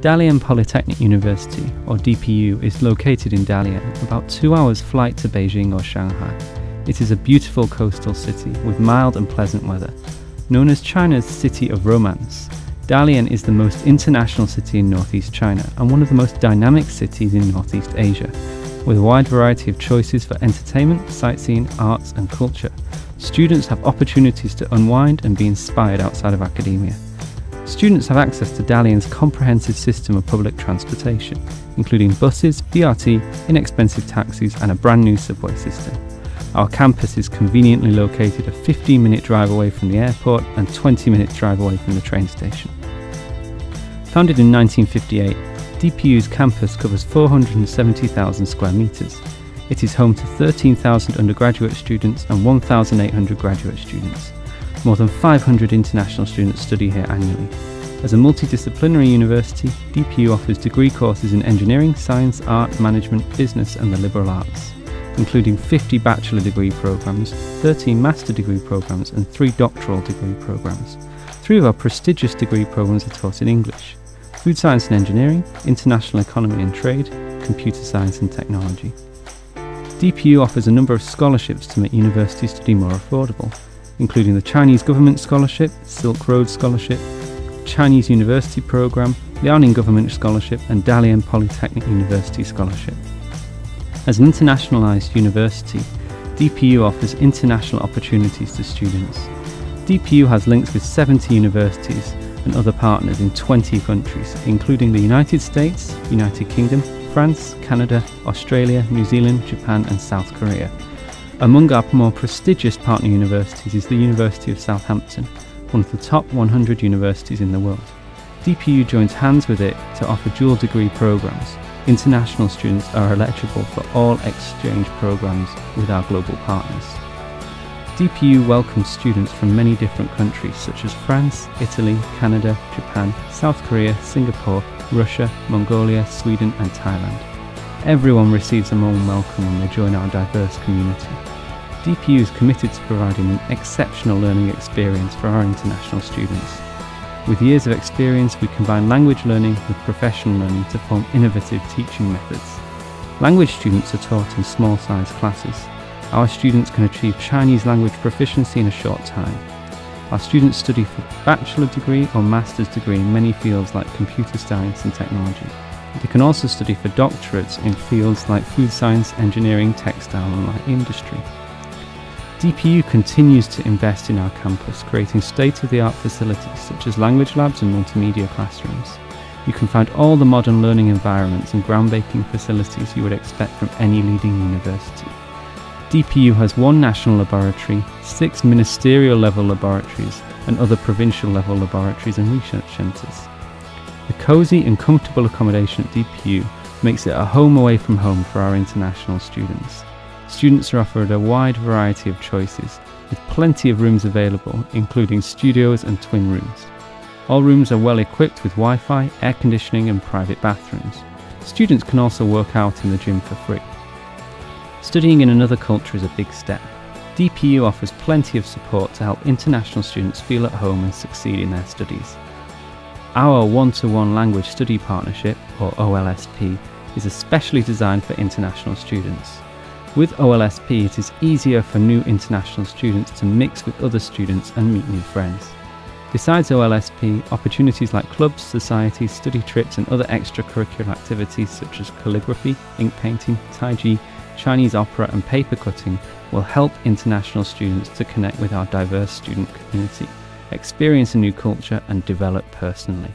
Dalian Polytechnic University, or DPU, is located in Dalian, about two hours' flight to Beijing or Shanghai. It is a beautiful coastal city with mild and pleasant weather. Known as China's City of Romance, Dalian is the most international city in northeast China and one of the most dynamic cities in northeast Asia, with a wide variety of choices for entertainment, sightseeing, arts, and culture. Students have opportunities to unwind and be inspired outside of academia. Students have access to Dalian's comprehensive system of public transportation, including buses, BRT, inexpensive taxis, and a brand new subway system. Our campus is conveniently located a 15 minute drive away from the airport and 20 minutes drive away from the train station. Founded in 1958, DPU's campus covers 470,000 square metres. It is home to 13,000 undergraduate students and 1,800 graduate students. More than 500 international students study here annually. As a multidisciplinary university, DPU offers degree courses in engineering, science, art, management, business, and the liberal arts including 50 bachelor degree programs, 13 master degree programs, and 3 doctoral degree programs. Three of our prestigious degree programs are taught in English food science and engineering, international economy and trade, computer science and technology. DPU offers a number of scholarships to make university study more affordable, including the Chinese Government Scholarship, Silk Road Scholarship, Chinese University Programme, Liaoning Government Scholarship, and Dalian Polytechnic University Scholarship. As an internationalised university, DPU offers international opportunities to students. DPU has links with 70 universities and other partners in 20 countries, including the United States, United Kingdom, France, Canada, Australia, New Zealand, Japan, and South Korea. Among our more prestigious partner universities is the University of Southampton, one of the top 100 universities in the world. DPU joins hands with it to offer dual degree programs, International students are eligible for all exchange programs with our global partners. DPU welcomes students from many different countries such as France, Italy, Canada, Japan, South Korea, Singapore, Russia, Mongolia, Sweden and Thailand. Everyone receives a warm welcome when they join our diverse community. DPU is committed to providing an exceptional learning experience for our international students. With years of experience, we combine language learning with professional learning to form innovative teaching methods. Language students are taught in small sized classes. Our students can achieve Chinese language proficiency in a short time. Our students study for bachelor degree or master's degree in many fields like computer science and technology. They can also study for doctorates in fields like food science, engineering, textile and light industry. DPU continues to invest in our campus, creating state-of-the-art facilities such as language labs and multimedia classrooms. You can find all the modern learning environments and groundbreaking facilities you would expect from any leading university. DPU has one national laboratory, six ministerial level laboratories, and other provincial level laboratories and research centres. The cosy and comfortable accommodation at DPU makes it a home away from home for our international students. Students are offered a wide variety of choices, with plenty of rooms available, including studios and twin rooms. All rooms are well equipped with Wi Fi, air conditioning, and private bathrooms. Students can also work out in the gym for free. Studying in another culture is a big step. DPU offers plenty of support to help international students feel at home and succeed in their studies. Our one to one language study partnership, or OLSP, is especially designed for international students. With OLSP, it is easier for new international students to mix with other students and meet new friends. Besides OLSP, opportunities like clubs, societies, study trips, and other extracurricular activities such as calligraphy, ink painting, Tai Chi, Chinese opera, and paper cutting will help international students to connect with our diverse student community, experience a new culture, and develop personally.